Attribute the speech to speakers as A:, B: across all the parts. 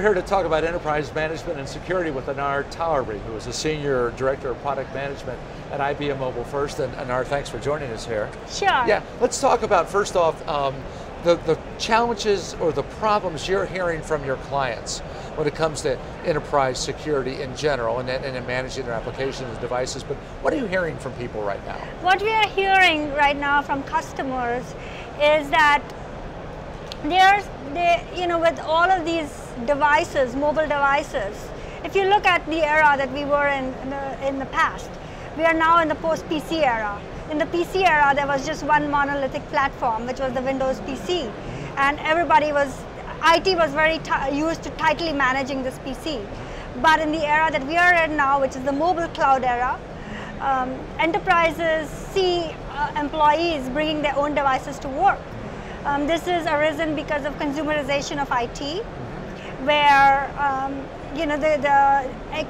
A: We're here to talk about enterprise management and security with Anar Taori, who is a senior director of product management at IBM Mobile First. And Anar, thanks for joining us here.
B: Sure.
A: Yeah, let's talk about first off um, the, the challenges or the problems you're hearing from your clients when it comes to enterprise security in general and, and in managing their applications and devices. But what are you hearing from people right now?
B: What we are hearing right now from customers is that there's, they, you know, with all of these devices, mobile devices, if you look at the era that we were in in the, in the past, we are now in the post-PC era. In the PC era, there was just one monolithic platform, which was the Windows PC. And everybody was, IT was very used to tightly managing this PC. But in the era that we are in now, which is the mobile cloud era, um, enterprises see uh, employees bringing their own devices to work. Um, this is arisen because of consumerization of IT, where um, you know the, the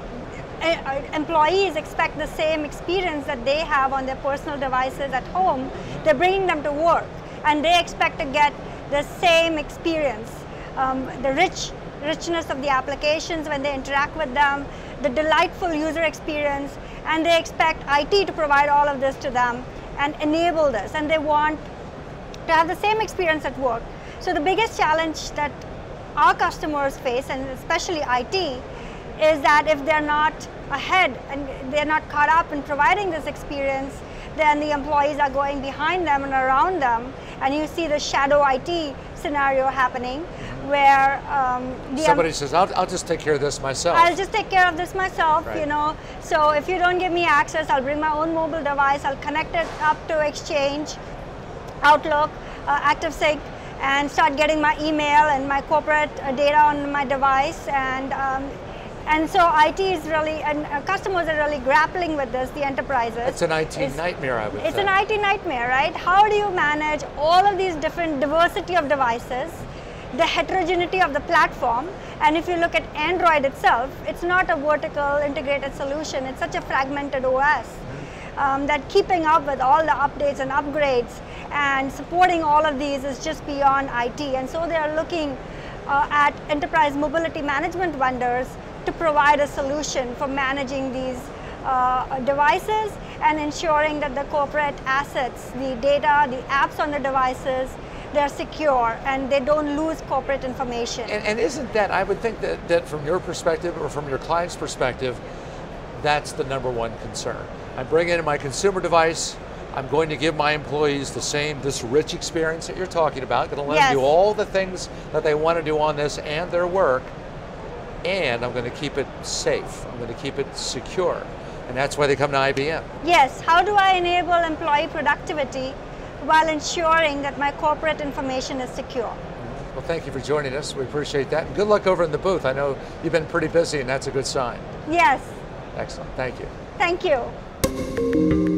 B: employees expect the same experience that they have on their personal devices at home. They're bringing them to work, and they expect to get the same experience, um, the rich richness of the applications when they interact with them, the delightful user experience, and they expect IT to provide all of this to them and enable this, and they want to have the same experience at work. So the biggest challenge that our customers face, and especially IT, is that if they're not ahead and they're not caught up in providing this experience, then the employees are going behind them and around them, and you see the shadow IT scenario happening where um,
A: somebody says, I'll, I'll, just take care of this myself."
B: I'll just take care of this myself, right. you know. So if you don't give me access, I'll bring my own mobile device. I'll connect it up to Exchange, Outlook, uh, ActiveSync, and start getting my email and my corporate uh, data on my device. And um, and so IT is really, and uh, customers are really grappling with this, the enterprises.
A: It's an IT it's, nightmare, I would
B: It's
A: say.
B: It's an IT nightmare, right? How do you manage all of these different diversity of devices, the heterogeneity of the platform, and if you look at Android itself, it's not a vertical integrated solution, it's such a fragmented OS. Um, that keeping up with all the updates and upgrades and supporting all of these is just beyond IT. And so they are looking uh, at enterprise mobility management vendors to provide a solution for managing these uh, devices and ensuring that the corporate assets, the data, the apps on the devices, they're secure and they don't lose corporate information.
A: And, and, isn't that, I would think that, that from your perspective or from your client's perspective, that's the number one concern. I'm bringing in my consumer device, I'm going to give my employees the same, this rich experience that you're talking about, going to let yes. them do all the things that they want to do on this and their work, and I'm going to keep it safe. I'm going to keep it secure. And that's why they come to IBM.
B: Yes, how do I enable employee productivity while ensuring that my corporate information is secure?
A: Well, thank you for joining us. We appreciate that. And good luck over in the booth. I know you've been pretty busy and that's a good sign.
B: Yes.
A: Excellent. Thank you.
B: Thank you.